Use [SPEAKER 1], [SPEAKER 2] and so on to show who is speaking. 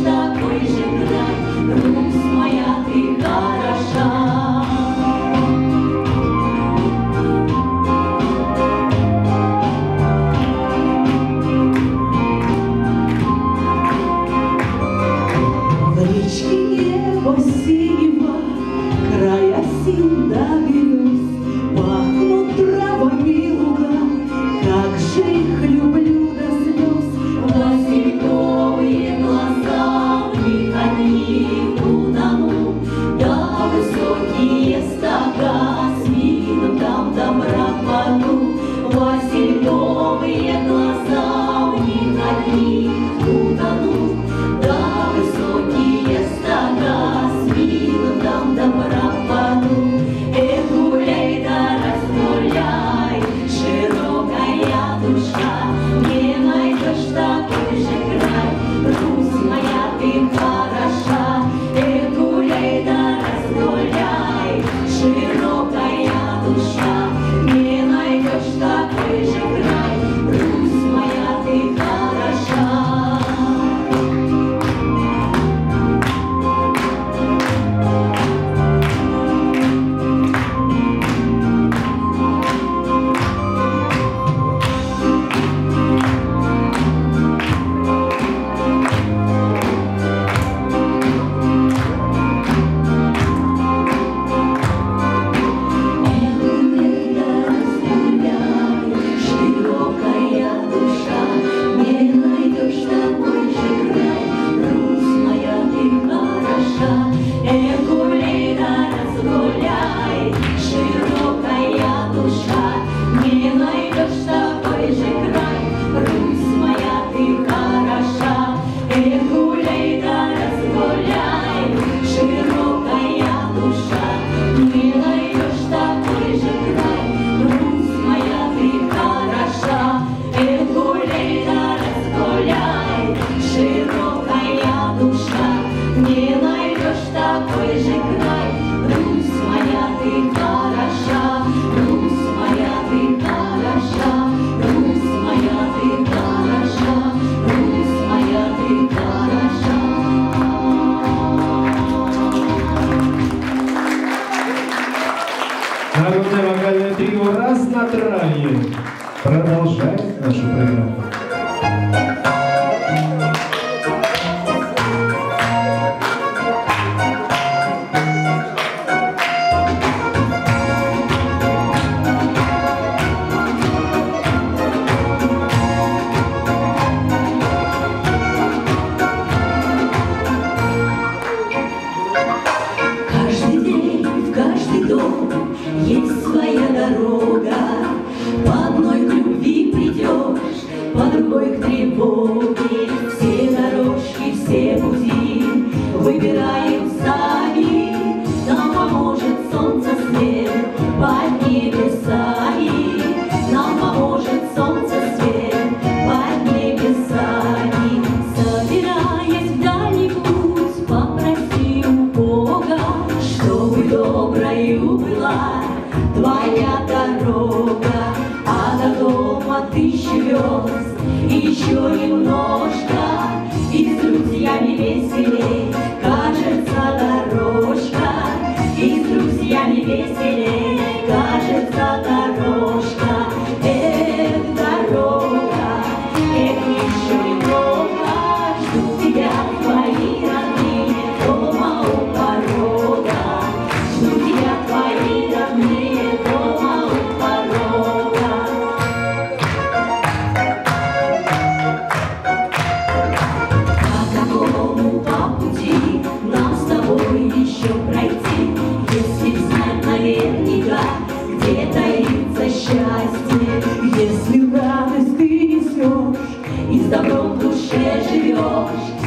[SPEAKER 1] Krishna, Krishna.
[SPEAKER 2] Народное вокальное трио трое. продолжает нашу программу.
[SPEAKER 1] пути выбираем сами, нам поможет солнце свет под небесами, нам поможет солнце свет под небесами. Собираясь в дальний путь, попроси у Бога, чтобы доброю была твоя дорога, а до дома ты звезд еще немного. Oh.